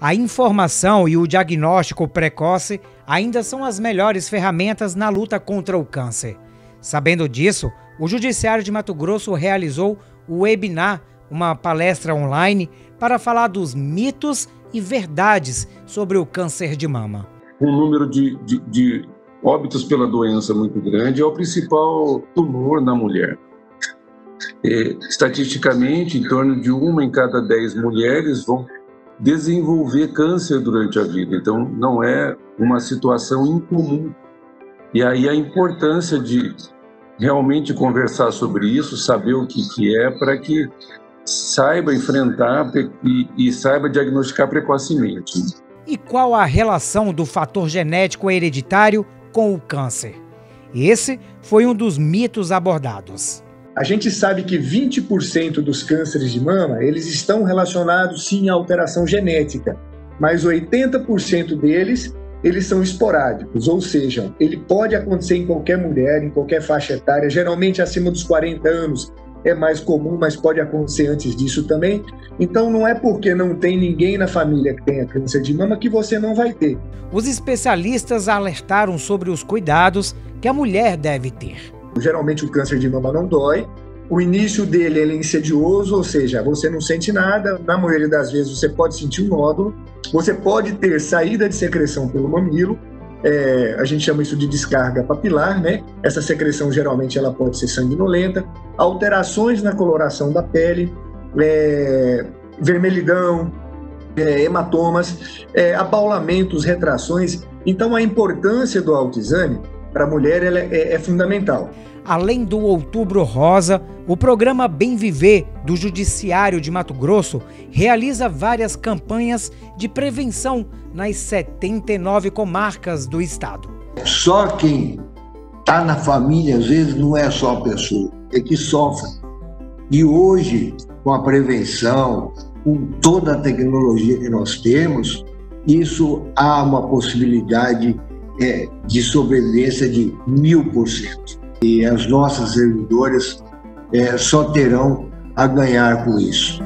A informação e o diagnóstico precoce ainda são as melhores ferramentas na luta contra o câncer. Sabendo disso, o Judiciário de Mato Grosso realizou o webinar, uma palestra online, para falar dos mitos e verdades sobre o câncer de mama. O número de, de, de óbitos pela doença muito grande é o principal tumor na mulher. É, estatisticamente, em torno de uma em cada dez mulheres vão desenvolver câncer durante a vida. Então, não é uma situação incomum. E aí a importância de realmente conversar sobre isso, saber o que, que é, para que saiba enfrentar e, e saiba diagnosticar precocemente. E qual a relação do fator genético hereditário com o câncer? Esse foi um dos mitos abordados. A gente sabe que 20% dos cânceres de mama, eles estão relacionados sim à alteração genética, mas 80% deles, eles são esporádicos, ou seja, ele pode acontecer em qualquer mulher, em qualquer faixa etária, geralmente acima dos 40 anos, é mais comum, mas pode acontecer antes disso também. Então não é porque não tem ninguém na família que tenha câncer de mama que você não vai ter. Os especialistas alertaram sobre os cuidados que a mulher deve ter. Geralmente o câncer de mama não dói. O início dele é insidioso, ou seja, você não sente nada. Na maioria das vezes você pode sentir um nódulo. Você pode ter saída de secreção pelo mamilo. É, a gente chama isso de descarga papilar, né? Essa secreção geralmente ela pode ser sanguinolenta. Alterações na coloração da pele, é, vermelhidão, é, hematomas, é, retrações. Então a importância do autoexame para a mulher ela é, é fundamental. Além do Outubro Rosa, o programa Bem Viver do Judiciário de Mato Grosso realiza várias campanhas de prevenção nas 79 comarcas do estado. Só quem está na família, às vezes, não é só a pessoa, é que sofre. E hoje, com a prevenção, com toda a tecnologia que nós temos, isso há uma possibilidade é, de sobrevivência de mil por cento. E as nossas servidoras é, só terão a ganhar com isso.